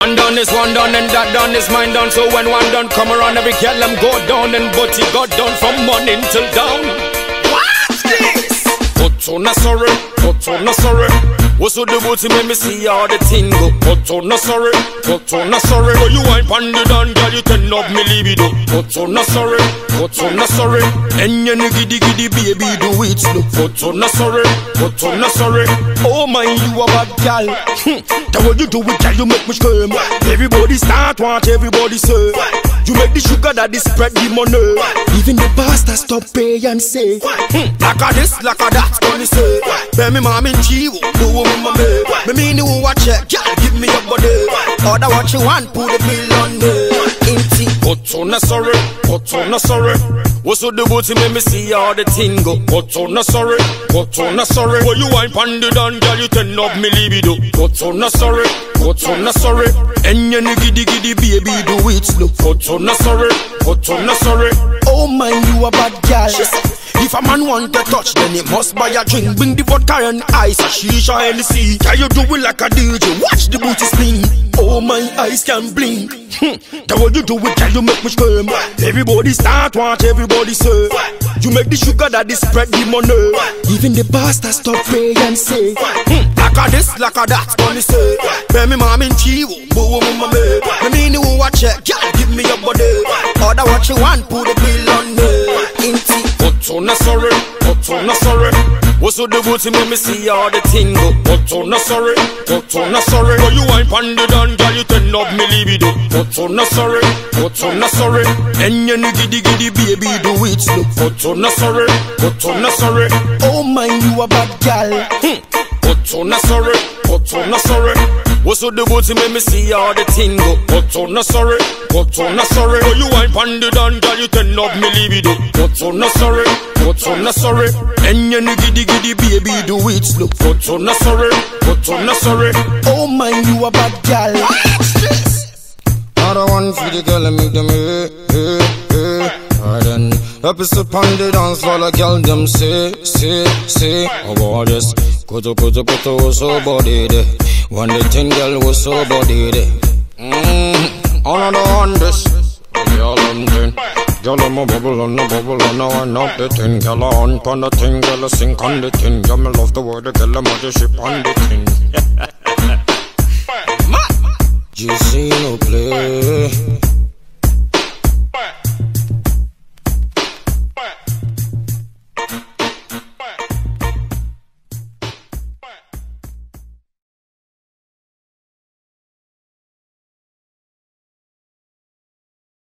One done is one done and that done is mine done. So when one done come around, every girl them go down and but he got done from morning till down. Watch this. Put on a sorry, put on a sorry. What's with the booty make me see all the thing go? Put on oh, a sorry, put on oh, a sorry. When you ain't on the down, girl, you turn up me libido. Put on oh, a sorry, put on a sorry. And you giddy giddy baby do it slow. Put on a sorry, put on a sorry. Oh my, you a bad gal. The way you do it, girl, you make me scream. Everybody start want everybody say. You make the sugar daddy spread the money. Even the pastor stop pay and say. Hmm. Like a this, like a that, gonna say. Pay me mom in chivo, do what me mommy. Me mean you watch it, girl, give me your body. Order what you want, put the bill on the Inti. Put on a sorry, put on a sorry. What's the booty make me see all the thing go? Put on a sorry, put on a sorry. When you on the down, girl, you turn up me libido. Put on a sorry, put on a sorry. And you giddy giddy baby do it slow. Put on a sorry, put on a sorry. Oh my, you a bad gal. If a man want to touch, then he must buy a drink. Bring the vodka and ice, a shisha the sea. Can you do it like a DJ? Watch the booty spin. Oh my eyes can blink. Hmm. The way you do it, can you make me scream? Everybody start watch, everybody say. You make the sugar daddy spread the money. Even the pastor stop pray and say. Hmm. Like a this, like a that, gonna say. Pay me mom in chivo, boo mama. Me mean you watch it, girl, give me your body. Order what you want, put the bill on me. Inti. Put on a sorry, put on a sorry. What's the booty make me see all the thing go? Put on a sorry, put on a sorry. When you ain't on the down, girl, you turn up me libido. Put on a sorry, put on a sorry. And you giddy giddy baby do it slow. Put on a sorry, put on a sorry. Oh my, you a bad gal. Hmm. Put on a sorry, put on a sorry. What's the booty make me see all the thing go? Put on a sorry, put on a sorry. When you ain't on the down, girl, you turn up me libido. Put on a sorry, put on a sorry. And you giddy giddy baby do it slow. Put on a sorry, put on a sorry. Oh my, you a bad gal. Watch this. Not a one for the girl and make them hey, hey, hey. Pardon. Epixode on the dance floor, the girl them say, say, say. Oh, boy, this. Kutu, kutu, kutu, was so body there. When the thing girl was so body mm-hmm. there. Mmm, on the on this. Girl, I'm ten. Girl, I'm a bubble on a bubble on a one up the thing. Girl, on pon the thing, girl, sink on the thing. Girl, me love the word, girl, I'm a ship on the thing. GC no play.